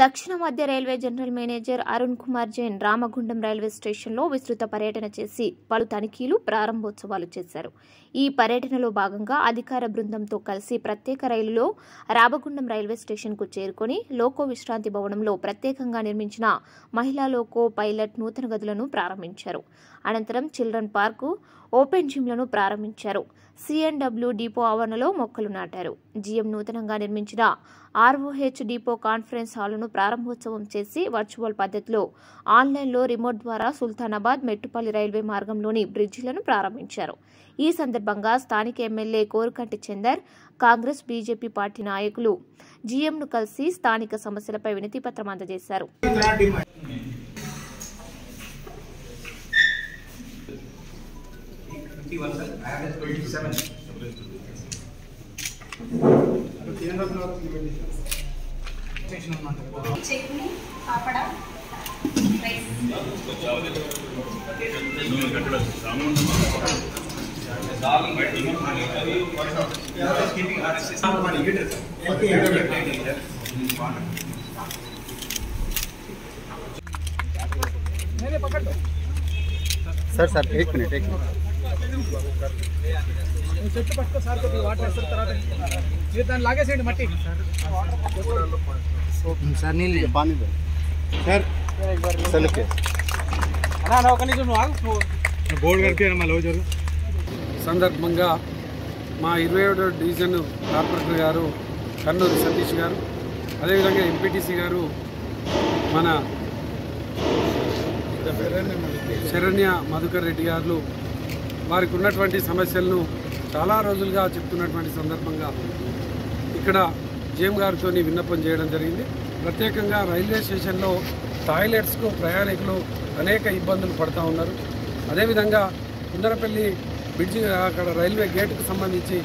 దక్షిణ మధ్య railway general manager Arun Kumar Jain Ramagundam railway స్టేషన్లో విస్తృత పర్యటన చేసి పలు తనిఖీలు ప్రారంభోత్సవాలు చేశారు. ఈ పర్యటనలో భాగంగా అధికార బృందంతో కలిసి ప్రత్యేక రైలులో రామగుండం రైల్వే స్టేషన్కు చేరుకొని లోకో విశ్రాంతి భవనంలో ప్రత్యేకంగా నిర్మించిన మహిళా లోకో పైలట్ నూతన గదులను ప్రారంభించారు. అనంతరం చిల్డ్రన్ పార్కు ఓపెన్ జిమ్లను ప్రారంభించారు. సిఎన్డబ్ల్యూ డిపో ఆవరణలో మొక్కలు నాటారు. జీఎం నూతనంగా నిర్మించిన ఆర్ఓహెచ్ డిపో కాన్ఫరెన్స్ హాలును ప్రారంభోత్సవం చేసి వర్చువల్ పద్ధతిలో ఆన్లైన్లో రిమోట్ ద్వారా సుల్తానాబాద్ మెట్టుపల్లి రైల్వే మార్గంలోని బ్రిడ్జిలను ప్రారంభించారు. ఈ సందర్భంగా స్థానిక MLA Korukanti Chandar Congress BJP party నాయకులు జీఎంను కలిసి స్థానిక సమస్యలపై వినతిపత్రం అందజేశారు. I have twenty-seven. chutney papad rice sir sir एक मिनट एक मिनट చెట్టు పట్టుకో సార్ కొద్దిగా వాటర్ వేస్తారు తర్వాత మీరు దాన్ని లాగేసేయండి మట్టి. సార్ నీళ్ళు బాగా సార్ అలా ఒక నిమిషం బోర్డు కడితే మళ్ళీ సందర్భంగా మా ఇరవై ఏడో డివిజన్ కార్పొరేటర్ గారు కర్నూలు సతీష్ గారు అదేవిధంగా ఎంపీటీసీ గారు మన శరణ్య మధుకర్ రెడ్డి గారు వారికి ఉన్నటువంటి సమస్యలను చాలా రోజులుగా చెప్తున్నటువంటి సందర్భంగా ఇక్కడ జేఎం గారితో విన్నపం చేయడం జరిగింది. ప్రత్యేకంగా రైల్వే స్టేషన్లో టాయిలెట్స్కు ప్రయాణికులు అనేక ఇబ్బందులు పడుతూ ఉన్నారు. అదేవిధంగా కుందరపల్లి బ్రిడ్జి అక్కడ రైల్వే గేటుకు సంబంధించి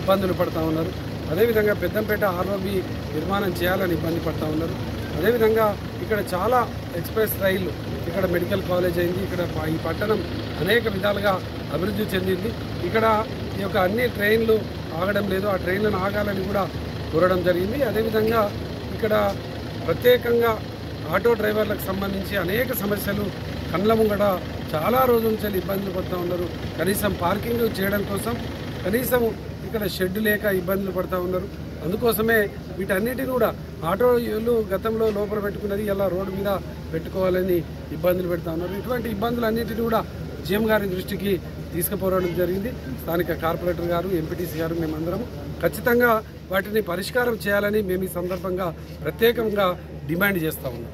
ఇబ్బందులు పడుతూ ఉన్నారు. అదేవిధంగా పెద్దంపేట ఆర్ఓబి నిర్మాణం చేయాలని ఇబ్బంది పడుతూ ఉన్నారు. అదేవిధంగా ఇక్కడ చాలా ఎక్స్ప్రెస్ రైళ్ళు ఇక్కడ మెడికల్ కాలేజ్ అయింది. ఇక్కడ ఈ పట్టణం అనేక విధాలుగా అభివృద్ధి చెందింది. ఇక్కడ ఈ యొక్క అన్ని ట్రైన్లు ఆగడం లేదు. ఆ ట్రైన్లను ఆగాలని కూడా కోరడం జరిగింది. అదేవిధంగా ఇక్కడ ప్రత్యేకంగా ఆటో డ్రైవర్లకు సంబంధించి అనేక సమస్యలు కండ్ల ముంగట చాలా రోజుల నుంచి ఇబ్బందులు పడుతూ ఉన్నారు. కనీసం పార్కింగ్ చేయడం కోసం కనీసం ఇక్కడ షెడ్ లేక ఇబ్బందులు పడుతూ ఉన్నారు. అందుకోసమే వీటన్నిటిని కూడా ఆటోలు గతంలో లోపల పెట్టుకున్నది ఇలా రోడ్డు మీద పెట్టుకోవాలని ఇబ్బందులు పెడతా ఉన్నారు. ఇటువంటి ఇబ్బందులు అన్నిటిని కూడా జీఎం గారి దృష్టికి తీసుకుపోవడం జరిగింది. స్థానిక కార్పొరేటర్ గారు ఎంపీటీసీ గారు మేమందరం ఖచ్చితంగా వాటిని పరిష్కారం చేయాలని మేము ఈ సందర్భంగా ప్రత్యేకంగా డిమాండ్ చేస్తా ఉన్నాం.